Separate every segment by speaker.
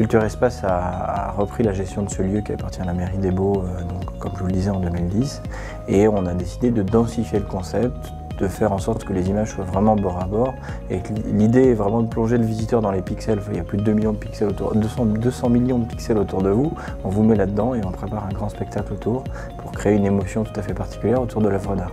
Speaker 1: Culture Espace a, repris la gestion de ce lieu qui appartient à la mairie des Beaux, donc, comme je vous le disais en 2010, et on a décidé de densifier le concept, de faire en sorte que les images soient vraiment bord à bord. Et l'idée est vraiment de plonger le visiteur dans les pixels. Il y a plus de 2 millions de pixels autour, 200, 200 millions de pixels autour de vous. On vous met là-dedans et on prépare un grand spectacle autour pour créer une émotion tout à fait particulière autour de l'œuvre d'art.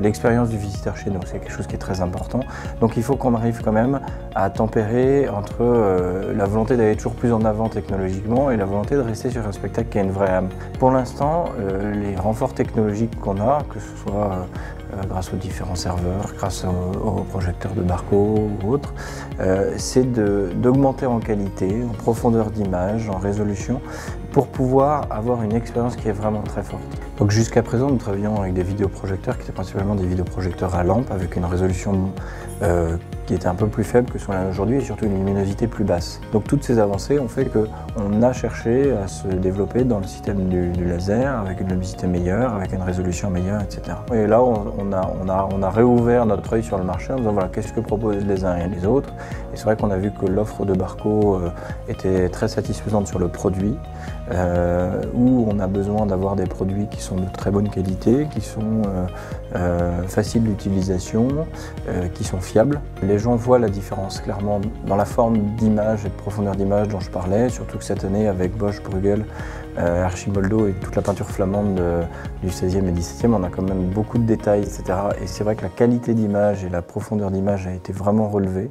Speaker 1: L'expérience du visiteur chez nous, c'est quelque chose qui est très important. Donc il faut qu'on arrive quand même à tempérer entre euh, la volonté d'aller toujours plus en avant technologiquement et la volonté de rester sur un spectacle qui a une vraie âme. Pour l'instant, euh, les renforts technologiques qu'on a, que ce soit euh, grâce aux différents serveurs, grâce aux, projecteurs de Barco ou autres, c'est d'augmenter en qualité, en profondeur d'image, en résolution, pour pouvoir avoir une expérience qui est vraiment très forte. Donc jusqu'à présent, nous travaillons avec des vidéoprojecteurs qui étaient principalement des vidéoprojecteurs à lampe avec une résolution euh, qui était un peu plus faible que ce qu'on a aujourd'hui et surtout une luminosité plus basse. Donc toutes ces avancées ont fait qu'on a cherché à se développer dans le système du, laser avec une luminosité meilleure, avec une résolution meilleure, etc. Et là, on, a, on, a, on a réouvert notre œil sur le marché en disant voilà, qu'est-ce que proposent les uns et les autres? Et c'est vrai qu'on a vu que l'offre de Barco euh, était très satisfaisante sur le produit, euh, où on a besoin d'avoir des produits qui sont de très bonne qualité, qui sont faciles d'utilisation, qui sont fiables. Les gens voient la différence clairement dans la forme d'image et de profondeur d'image dont je parlais, surtout que cette année avec Bosch, Bruegel, euh, et toute la peinture flamande du 16e et 17e, on a quand même beaucoup de détails, etc. Et c'est vrai que la qualité d'image et la profondeur d'image a été vraiment relevée.